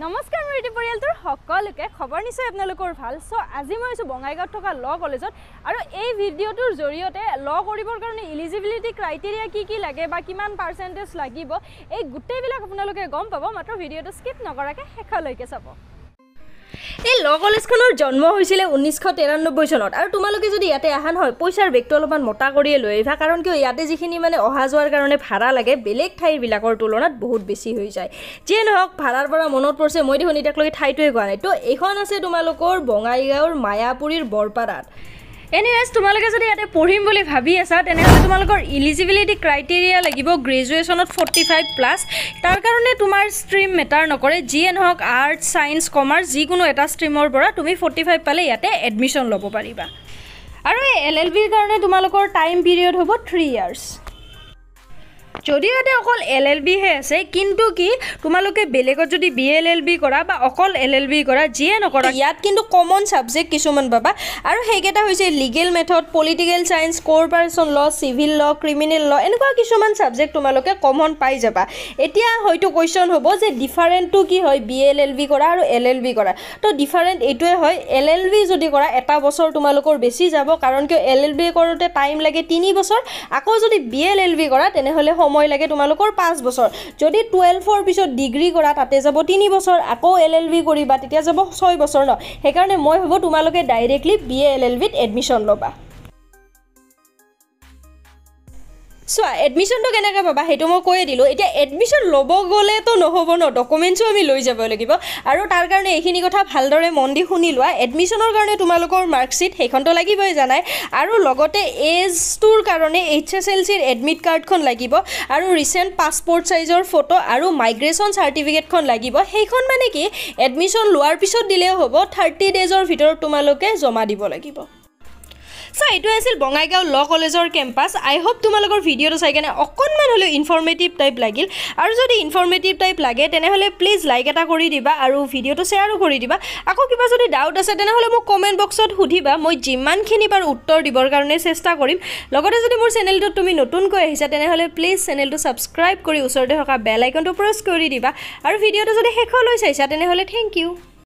নমস্কাৰ মোৰ ইউটিউব পৰিয়ালটোৰ সকলোকে খবৰ নিশ্চয় আপোনালোকৰ ভাল। চ' আজি মই আছোঁ বঙাইগাঁৱত থকা ল' কলেজত আৰু এই ভিডিঅ'টোৰ জৰিয়তে ল' কৰিবৰ কাৰণে ইলিজিবিলিটি ক্ৰাইটেৰিয়া কি কি লাগে বা কিমান পাৰ্চেণ্টেজ লাগিব এই গোটেইবিলাক আপোনালোকে গম পাব। মাত্ৰ ভিডিঅ'টো স্কিপ নকৰাকৈ শেষলৈকে চাব। এই ল' কলেজখনৰ জন্ম হৈছিলে ঊনৈছশ তিৰান্নব্বৈ চনত। আৰু তোমালোকে যদি ইয়াতে অহা নহয় পইচাৰ বেগটো অলপমান মোটা কৰিয়ে লৈ আহিবা কাৰণ কিয় ইয়াতে যিখিনি মানে অহা যোৱাৰ কাৰণে ভাড়া লাগে বেলেগ ঠাইবিলাকৰ তুলনাত বহুত বেছি হৈ যায়। যিয়ে নহওক ভাড়াৰ পৰা মনত পৰিছে মই দেখোন এতিয়ালৈকে ঠাইটোৱে কোৱা নাই। তো এইখন আছে তোমালোকৰ বঙাইগাঁৱৰ মায়াপুৰীৰ বৰপাৰাত। এনিৱেজ তোমালোকে যদি ইয়াতে পঢ়িম বুলি ভাবি আছা তেনেহ'লে তোমালোকৰ ইলিজিবিলিটি ক্ৰাইটেৰিয়া লাগিব গ্ৰেজুৱেশ্যনত ফৰ্টি ফাইভ প্লাছ তাৰ কাৰণে তোমাৰ ষ্ট্ৰীম মেটাৰ নকৰে। যিয়ে নহওক আৰ্টছ ছায়েন্স কমাৰ্চ যিকোনো এটা ষ্ট্ৰীমৰ পৰা তুমি ফৰ্টি ফাইভ পালে ইয়াতে এডমিশ্যন ল'ব পাৰিবা। আৰু এই এল এল বিৰ কাৰণে তোমালোকৰ টাইম পিৰিয়ড হ'ব থ্ৰী ইয়াৰ্ছ যদিও ইয়াতে অকল এল এল বিহে আছে কিন্তু কি তোমালোকে বেলেগত যদি বি এল এল বি কৰা বা অকল এল এল বি কৰা যিয়ে নকৰা ইয়াত কিন্তু কমন ছাবজেক্ট কিছুমান পাবা। আৰু সেইকেইটা হৈছে legal method political science corporation law' civil law' criminal law' এনেকুৱা কিছুমান ছাবজেক্ট তোমালোকে কমন পাই যাবা। এতিয়া হয়তো কুৱেশ্যন হ'ব যে ডিফাৰেণ্টটো কি হয় বি এল এল বি কৰা আৰু এল এল বি কৰা। তো ডিফাৰেণ্ট এইটোৱে হয় এল এল বি যদি কৰা এটা বছৰ তোমালোকৰ বেছি যাব কাৰণ কিয় এল এল বি কৰোঁতে টাইম লাগে তিনি বছৰ। আকৌ যদি বি এল এল বি কৰা তেনেহ'লে সময় লাগে তোমালোকৰ পাঁচ বছৰ। যদি টুৱেলভৰ পিছত ডিগ্ৰী কৰা তাতে যাব তিনি বছৰ আকৌ এল এল বি কৰিবা তেতিয়া যাব ছয় বছৰ ন। সেইকাৰণে মই ভাবোঁ তোমালোকে directly B A L L বিত এডমিশ্যন ল'বা। চোৱা এডমিশ্যনটো কেনেকৈ পাবা সেইটো মই কৈয়ে দিলোঁ। এতিয়া এডমিশ্যন ল'ব গ'লেতো নহ'ব ন ডকুমেণ্টছো আমি লৈ যাব লাগিব। আৰু তাৰ কাৰণে এইখিনি কথা ভালদৰে মন দি শুনি লোৱা। এডমিশ্যনৰ কাৰণে তোমালোকৰ মাৰ্কশ্বিট সেইখনতো লাগিবই জানাই। আৰু লগতে এজটোৰ কাৰণে এইচ এছ এল চিৰ এডমিট কাৰ্ডখন লাগিব। আৰু ৰিচেণ্ট পাছপৰ্ট চাইজৰ ফটো আৰু মাইগ্ৰেশ্যন চাৰ্টিফিকেটখন লাগিব। সেইখন মানে কি এডমিশ্যন লোৱাৰ পিছত দিলেও হ'ব থাৰ্টি ডেজৰ ভিতৰত তোমালোকে জমা দিব লাগিব। চ' এইটোৱে আছিল বঙাইগাঁও ল' কলেজৰ কেম্পাছ আই হোপ তোমালোকৰ ভিডিঅ'টো চাই কেনে অকণমান হ'লেও ইনফৰ্মেটিভ টাইপ লাগিল। আৰু যদি ইনফৰ্মেটিভ টাইপ লাগে তেনেহ'লে প্লিজ লাইক এটা কৰি দিবা আৰু ভিডিঅ'টো শ্বেয়াৰো কৰি দিবা। আকৌ কিবা যদি ডাউট আছে তেনেহ'লে মোক কমেণ্ট বক্সত সুধিবা। মই যিমানখিনি পাৰোঁ উত্তৰ দিবৰ কাৰণে চেষ্টা কৰিম। লগতে যদি মোৰ চেনেলটোত তুমি নতুনকৈ আহিছা তেনেহ'লে প্লিজ চেনেলটো ছাবস্ক্ৰাইব কৰি ওচৰতে থকা বেল আইকনটো প্ৰেছ কৰি দিবা। আৰু ভিডিঅ'টো যদি শেষলৈ চাইছা তেনেহ'লে থেংক ইউ